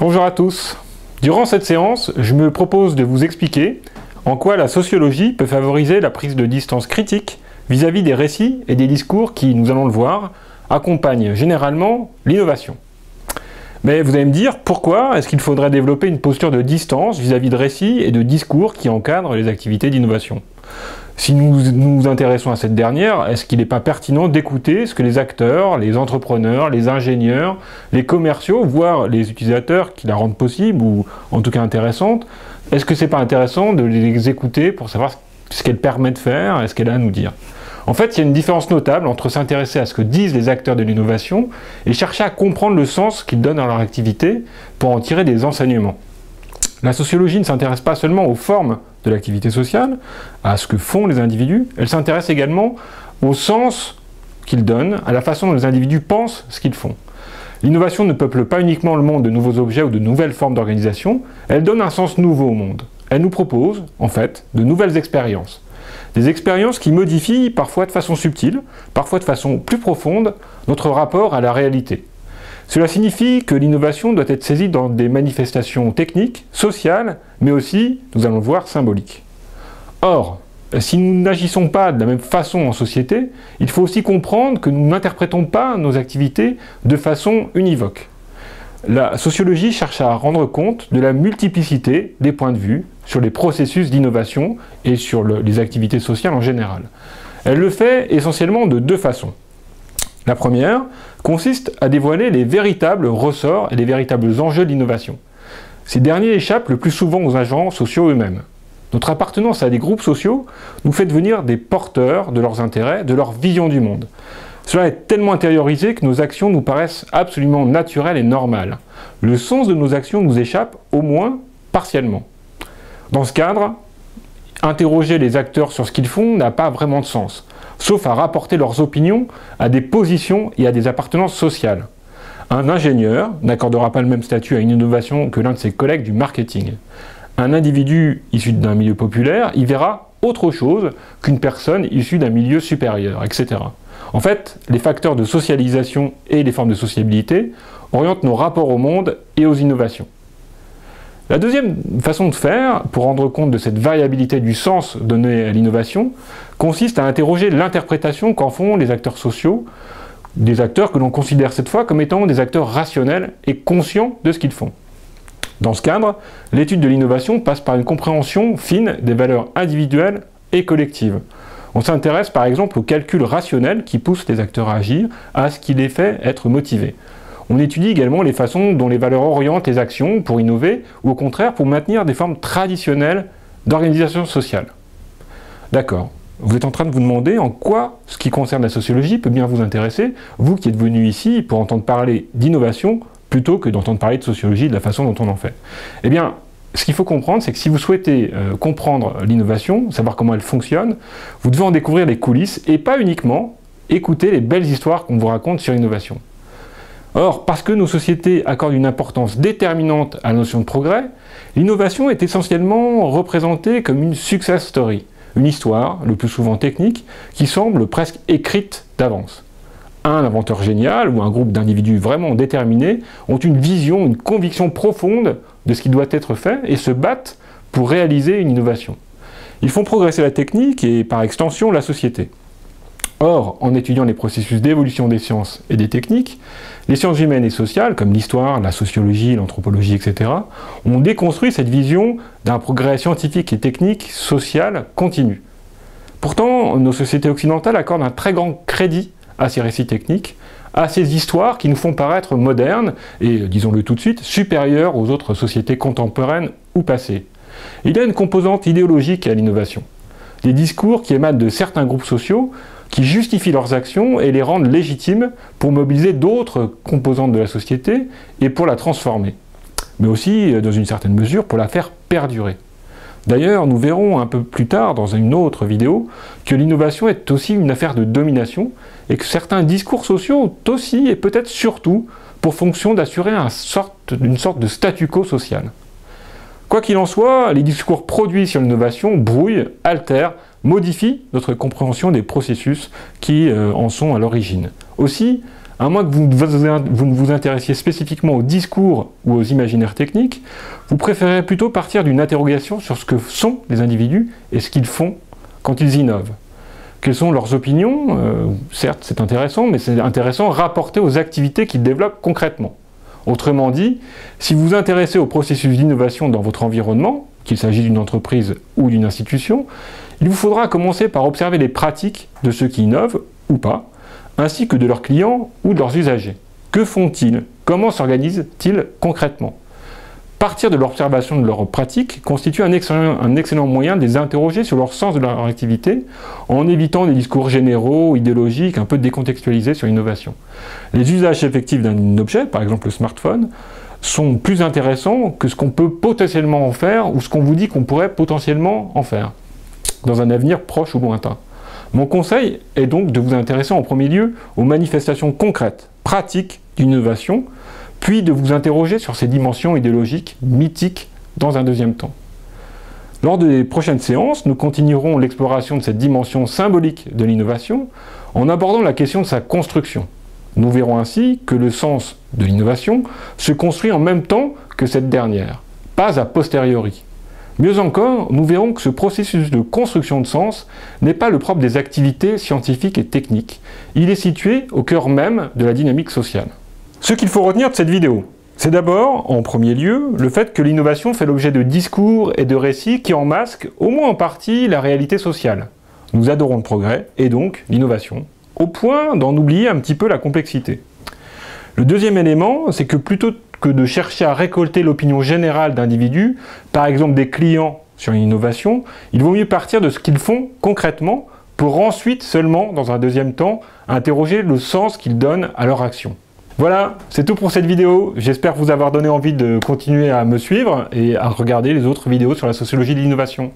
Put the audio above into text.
Bonjour à tous. Durant cette séance, je me propose de vous expliquer en quoi la sociologie peut favoriser la prise de distance critique vis-à-vis des récits et des discours qui, nous allons le voir, accompagnent généralement l'innovation. Mais vous allez me dire, pourquoi est-ce qu'il faudrait développer une posture de distance vis-à-vis -vis de récits et de discours qui encadrent les activités d'innovation? Si nous nous intéressons à cette dernière, est-ce qu'il n'est pas pertinent d'écouter ce que les acteurs, les entrepreneurs, les ingénieurs, les commerciaux, voire les utilisateurs qui la rendent possible ou en tout cas intéressante, est-ce que c'est pas intéressant de les écouter pour savoir ce qu'elle permet de faire et ce qu'elle a à nous dire? En fait, il y a une différence notable entre s'intéresser à ce que disent les acteurs de l'innovation et chercher à comprendre le sens qu'ils donnent à leur activité pour en tirer des enseignements. La sociologie ne s'intéresse pas seulement aux formes de l'activité sociale, à ce que font les individus, elle s'intéresse également au sens qu'ils donnent, à la façon dont les individus pensent ce qu'ils font. L'innovation ne peuple pas uniquement le monde de nouveaux objets ou de nouvelles formes d'organisation, elle donne un sens nouveau au monde. Elle nous propose, en fait, de nouvelles expériences. Des expériences qui modifient, parfois de façon subtile, parfois de façon plus profonde, notre rapport à la réalité. Cela signifie que l'innovation doit être saisie dans des manifestations techniques, sociales, mais aussi, nous allons voir, symboliques. Or, si nous n'agissons pas de la même façon en société, il faut aussi comprendre que nous n'interprétons pas nos activités de façon univoque. La sociologie cherche à rendre compte de la multiplicité des points de vue sur les processus d'innovation et sur les activités sociales en général. Elle le fait essentiellement de deux façons. La première consiste à dévoiler les véritables ressorts et les véritables enjeux de l'innovation. Ces derniers échappent le plus souvent aux agents sociaux eux-mêmes. Notre appartenance à des groupes sociaux nous fait devenir des porteurs de leurs intérêts, de leur vision du monde. Cela est tellement intériorisé que nos actions nous paraissent absolument naturelles et normales. Le sens de nos actions nous échappe au moins partiellement. Dans ce cadre, interroger les acteurs sur ce qu'ils font n'a pas vraiment de sens sauf à rapporter leurs opinions à des positions et à des appartenances sociales. Un ingénieur n'accordera pas le même statut à une innovation que l'un de ses collègues du marketing. Un individu issu d'un milieu populaire y verra autre chose qu'une personne issue d'un milieu supérieur, etc. En fait, les facteurs de socialisation et les formes de sociabilité orientent nos rapports au monde et aux innovations. La deuxième façon de faire, pour rendre compte de cette variabilité du sens donné à l'innovation, consiste à interroger l'interprétation qu'en font les acteurs sociaux, des acteurs que l'on considère cette fois comme étant des acteurs rationnels et conscients de ce qu'ils font. Dans ce cadre, l'étude de l'innovation passe par une compréhension fine des valeurs individuelles et collectives. On s'intéresse par exemple au calcul rationnel qui pousse les acteurs à agir, à ce qui les fait être motivés. On étudie également les façons dont les valeurs orientent les actions pour innover ou au contraire pour maintenir des formes traditionnelles d'organisation sociale. D'accord. Vous êtes en train de vous demander en quoi ce qui concerne la sociologie peut bien vous intéresser, vous qui êtes venu ici pour entendre parler d'innovation plutôt que d'entendre parler de sociologie de la façon dont on en fait. Eh bien, ce qu'il faut comprendre, c'est que si vous souhaitez euh, comprendre l'innovation, savoir comment elle fonctionne, vous devez en découvrir les coulisses et pas uniquement écouter les belles histoires qu'on vous raconte sur l'innovation. Or, parce que nos sociétés accordent une importance déterminante à la notion de progrès, l'innovation est essentiellement représentée comme une success story, une histoire, le plus souvent technique, qui semble presque écrite d'avance. Un inventeur génial ou un groupe d'individus vraiment déterminés ont une vision, une conviction profonde de ce qui doit être fait et se battent pour réaliser une innovation. Ils font progresser la technique et par extension la société. Or, en étudiant les processus d'évolution des sciences et des techniques, les sciences humaines et sociales, comme l'histoire, la sociologie, l'anthropologie, etc., ont déconstruit cette vision d'un progrès scientifique et technique, social, continu. Pourtant, nos sociétés occidentales accordent un très grand crédit à ces récits techniques, à ces histoires qui nous font paraître modernes et, disons-le tout de suite, supérieures aux autres sociétés contemporaines ou passées. Il y a une composante idéologique à l'innovation. Des discours qui émanent de certains groupes sociaux qui justifient leurs actions et les rendent légitimes pour mobiliser d'autres composantes de la société et pour la transformer, mais aussi, euh, dans une certaine mesure, pour la faire perdurer. D'ailleurs, nous verrons un peu plus tard dans une autre vidéo que l'innovation est aussi une affaire de domination et que certains discours sociaux ont aussi et peut-être surtout pour fonction d'assurer une sorte de statu quo social. Quoi qu'il en soit, les discours produits sur l'innovation brouillent, altèrent modifie notre compréhension des processus qui euh, en sont à l'origine. Aussi, à moins que vous, ne vous intéressiez spécifiquement au discours ou aux imaginaires techniques, vous préférez plutôt partir d'une interrogation sur ce que sont les individus et ce qu'ils font quand ils innovent. Quelles sont leurs opinions? Euh, Certes, c'est intéressant, mais c'est intéressant rapporté aux activités qu'ils développent concrètement. Autrement dit, si vous vous intéressez au processus d'innovation dans votre environnement, qu'il s'agisse d'une entreprise ou d'une institution, il vous faudra commencer par observer les pratiques de ceux qui innovent ou pas, ainsi que de leurs clients ou de leurs usagers. Que font-ils? Comment s'organisent-ils concrètement? Partir de l'observation de leurs pratiques constitue un excellent, moyen de les interroger sur leur sens de leur activité, en évitant des discours généraux, idéologiques, un peu décontextualisés sur l'innovation. Les usages effectifs d'un objet, par exemple le smartphone, sont plus intéressants que ce qu'on peut potentiellement en faire ou ce qu'on vous dit qu'on pourrait potentiellement en faire dans un avenir proche ou lointain. Mon conseil est donc de vous intéresser en premier lieu aux manifestations concrètes, pratiques d'innovation, puis de vous interroger sur ces dimensions idéologiques, mythiques, dans un deuxième temps. Lors des prochaines séances, nous continuerons l'exploration de cette dimension symbolique de l'innovation en abordant la question de sa construction. Nous verrons ainsi que le sens de l'innovation se construit en même temps que cette dernière, pas a posteriori. Mieux encore, nous verrons que ce processus de construction de sens n'est pas le propre des activités scientifiques et techniques. Il est situé au cœur même de la dynamique sociale. Ce qu'il faut retenir de cette vidéo, c'est d'abord, en premier lieu, le fait que l'innovation fait l'objet de discours et de récits qui en masquent, au moins en partie, la réalité sociale. Nous adorons le progrès, et donc l'innovation, au point d'en oublier un petit peu la complexité. Le deuxième élément, c'est que plutôt que de chercher à récolter l'opinion générale d'individus, par exemple des clients sur une innovation, il vaut mieux partir de ce qu'ils font concrètement pour ensuite seulement, dans un deuxième temps, interroger le sens qu'ils donnent à leur action. Voilà, c'est tout pour cette vidéo. J'espère vous avoir donné envie de continuer à me suivre et à regarder les autres vidéos sur la sociologie de l'innovation.